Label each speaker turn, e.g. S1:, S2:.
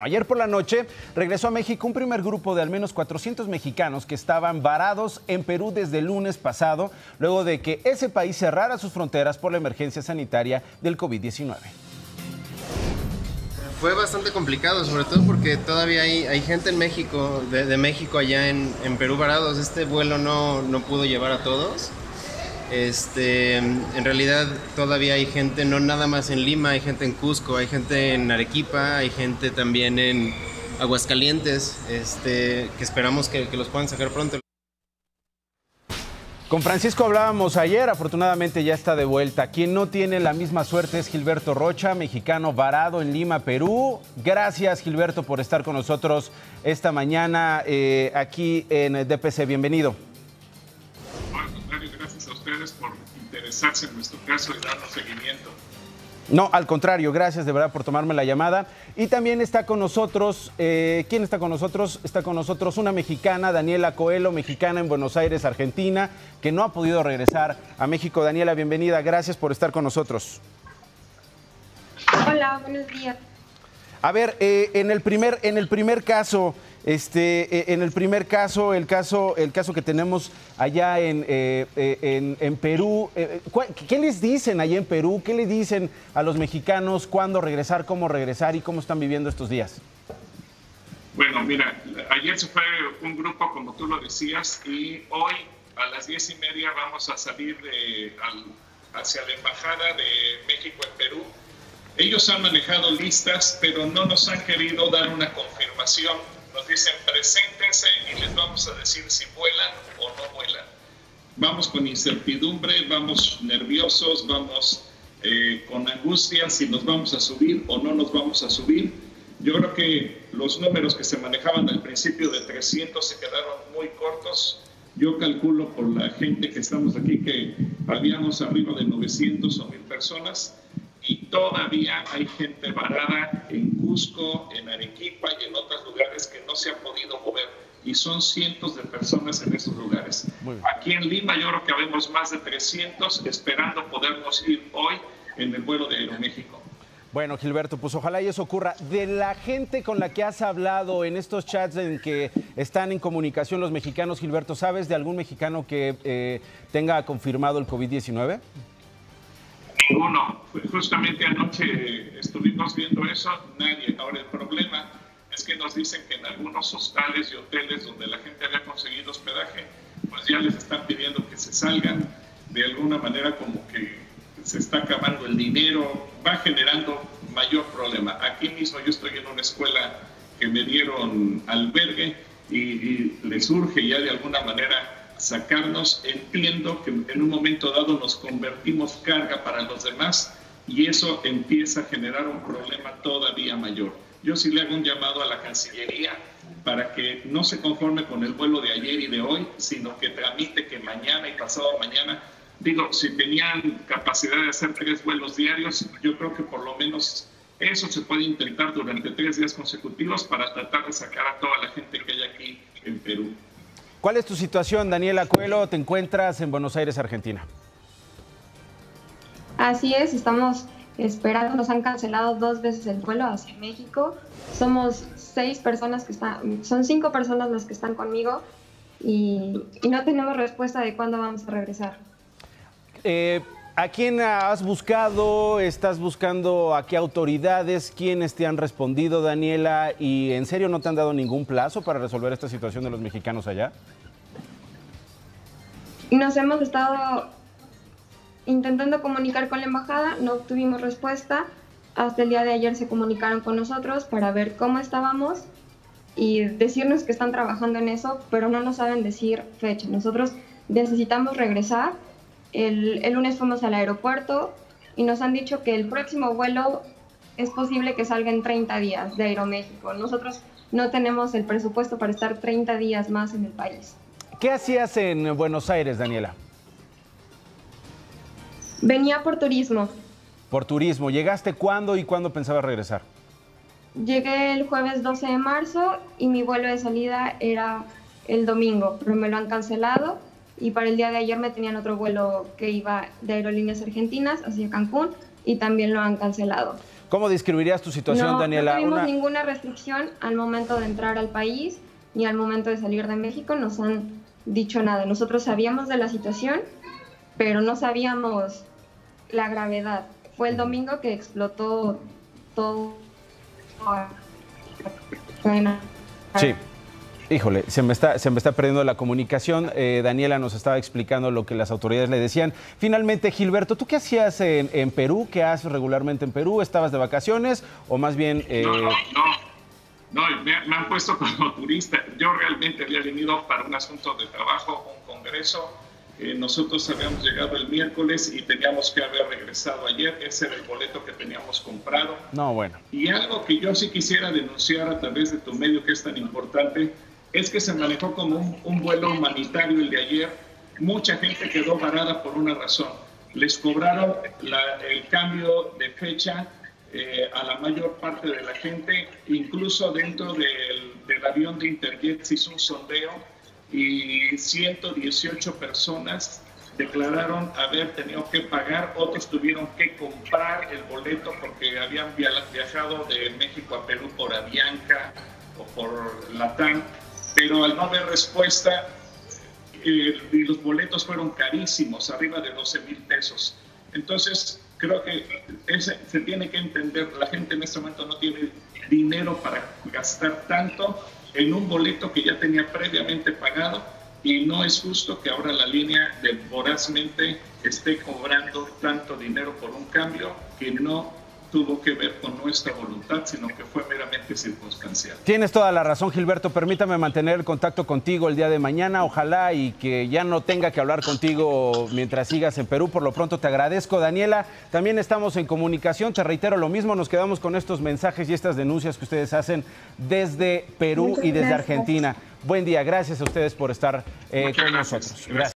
S1: Ayer por la noche regresó a México un primer grupo de al menos 400 mexicanos que estaban varados en Perú desde el lunes pasado, luego de que ese país cerrara sus fronteras por la emergencia sanitaria del COVID-19.
S2: Fue bastante complicado, sobre todo porque todavía hay, gente en México, de, México allá en, Perú varados. Este vuelo no, no pudo llevar a todos. Este, en realidad todavía hay gente, no nada más en Lima, hay gente en Cusco, hay gente en Arequipa, hay gente también en Aguascalientes, este, que esperamos que, los puedan sacar pronto.
S1: Con Francisco hablábamos ayer, afortunadamente ya está de vuelta. Quien no tiene la misma suerte es Gilberto Rocha, mexicano varado en Lima, Perú. Gracias Gilberto por estar con nosotros esta mañana eh, aquí en DPC. Bienvenido
S3: interesarse en nuestro caso y darnos seguimiento.
S1: No, al contrario, gracias de verdad por tomarme la llamada. Y también está con nosotros, eh, ¿quién está con nosotros? Está con nosotros una mexicana, Daniela Coelho, mexicana en Buenos Aires, Argentina, que no ha podido regresar a México. Daniela, bienvenida, gracias por estar con nosotros.
S4: Hola, buenos días.
S1: A ver, eh, en, el primer, en el primer caso, este, eh, en el primer caso, el caso, el caso que tenemos allá en, eh, en, Perú, ¿qué les dicen allá en Perú? ¿Qué le dicen a los mexicanos cuándo regresar, cómo regresar y cómo están viviendo estos días?
S3: Bueno, mira, ayer se fue un grupo, como tú lo decías, y hoy a las diez y media vamos a salir hacia la Embajada de México en Perú ellos han manejado listas, pero no nos han querido dar una confirmación. Nos dicen, preséntense y les vamos a decir si vuelan o no vuelan. Vamos con incertidumbre, vamos nerviosos, vamos eh, con angustia si nos vamos a subir o no nos vamos a subir. Yo creo que los números que se manejaban al principio de 300 se quedaron muy cortos. Yo calculo por la gente que estamos aquí que habíamos arriba de 900 o 1000 personas todavía hay gente varada en Cusco, en Arequipa y en otros lugares que no se han podido mover. Y son cientos de personas en esos lugares. Aquí en Lima yo creo que habemos más de 300 esperando podernos ir hoy en el vuelo de Aeroméxico.
S1: Bueno, Gilberto, pues ojalá y eso ocurra. De la gente con la que has hablado en estos chats en que están en comunicación los mexicanos, Gilberto, ¿sabes de algún mexicano que eh, tenga confirmado el COVID-19?
S3: Ninguno. Justamente anoche estuvimos viendo eso, nadie. Ahora el problema es que nos dicen que en algunos hostales y hoteles donde la gente había conseguido hospedaje, pues ya les están pidiendo que se salgan. De alguna manera como que se está acabando el dinero, va generando mayor problema. Aquí mismo yo estoy en una escuela que me dieron albergue y, y les urge ya de alguna manera sacarnos, entiendo que en un momento dado nos convertimos carga para los demás y eso empieza a generar un problema todavía mayor. Yo sí le hago un llamado a la Cancillería para que no se conforme con el vuelo de ayer y de hoy, sino que tramite que mañana y pasado mañana, digo, si tenían capacidad de hacer tres vuelos diarios, yo creo que por lo menos eso se puede intentar durante tres días consecutivos para tratar de sacar a toda la gente que hay aquí.
S1: ¿Cuál es tu situación, Daniela Cuelo? Te encuentras en Buenos Aires, Argentina.
S4: Así es, estamos esperando, nos han cancelado dos veces el vuelo hacia México. Somos seis personas que están, son cinco personas las que están conmigo y, no tenemos respuesta de cuándo vamos a regresar.
S1: Eh, ¿A quién has buscado? ¿Estás buscando a qué autoridades? ¿Quiénes te han respondido, Daniela? ¿Y en serio no te han dado ningún plazo para resolver esta situación de los mexicanos allá?
S4: Nos hemos estado intentando comunicar con la embajada, no obtuvimos respuesta. Hasta el día de ayer se comunicaron con nosotros para ver cómo estábamos y decirnos que están trabajando en eso, pero no nos saben decir fecha. Nosotros necesitamos regresar el, lunes fuimos al aeropuerto y nos han dicho que el próximo vuelo es posible que salga en 30 días de Aeroméxico. Nosotros no tenemos el presupuesto para estar 30 días más en el país.
S1: ¿Qué hacías en Buenos Aires, Daniela?
S4: Venía por turismo.
S1: Por turismo. ¿Llegaste cuándo y cuándo pensabas regresar?
S4: Llegué el jueves 12 de marzo y mi vuelo de salida era el domingo, pero me lo han cancelado y para el día de ayer me tenían otro vuelo que iba de Aerolíneas Argentinas hacia Cancún y también lo han cancelado.
S1: ¿Cómo describirías tu situación,
S4: no,
S1: Daniela?
S4: No tuvimos
S1: Una-
S4: ninguna restricción al momento de entrar al país ni al momento de salir de México. Nos han dicho nada. Nosotros sabíamos de la situación, pero no sabíamos la gravedad. Fue el domingo que explotó todo.
S1: Sí. Híjole, se me está, se me está perdiendo la comunicación. Eh, Daniela nos estaba explicando lo que las autoridades le decían. Finalmente, Gilberto, ¿tú qué hacías en, en Perú? ¿Qué haces regularmente en Perú? ¿Estabas de vacaciones o más bien... eh,
S3: No, no, no. No, me, me han puesto como turista. Yo realmente había venido para un asunto de trabajo, un congreso. Eh, nosotros habíamos llegado el miércoles y teníamos que haber regresado ayer. Ese era el boleto que teníamos comprado.
S1: No, bueno.
S3: Y algo que yo sí quisiera denunciar a través de tu medio que es tan importante es que se manejó como un, vuelo humanitario el de ayer. Mucha gente quedó varada por una razón. Les cobraron el cambio de fecha eh, a la mayor parte de la gente, incluso dentro del, avión de Interjet se hizo un sondeo y 118 personas declararon haber tenido que pagar, otros tuvieron que comprar el boleto porque habían via- viajado de México a Perú por Avianca o por Latam, pero al no haber respuesta, eh, y los boletos fueron carísimos, arriba de 12 mil pesos. Entonces, creo que se tiene que entender, la gente en este momento no tiene dinero para gastar tanto en un boleto que ya tenía previamente pagado y no es justo que ahora la línea de vorazmente esté cobrando tanto dinero por un cambio que no tuvo que ver con nuestra voluntad, sino que fue meramente circunstancial.
S1: Tienes toda la razón, Gilberto. Permítame mantener el contacto contigo el día de mañana. Ojalá y que ya no tenga que hablar contigo mientras sigas en Perú. Por lo pronto te agradezco, Daniela. También estamos en comunicación. Te reitero lo mismo. Nos quedamos con estos mensajes y estas denuncias que ustedes hacen desde Perú
S4: Muchas
S1: y desde
S4: gracias.
S1: Argentina. Buen día. Gracias a ustedes por estar eh, con
S3: gracias.
S1: nosotros.
S3: Gracias.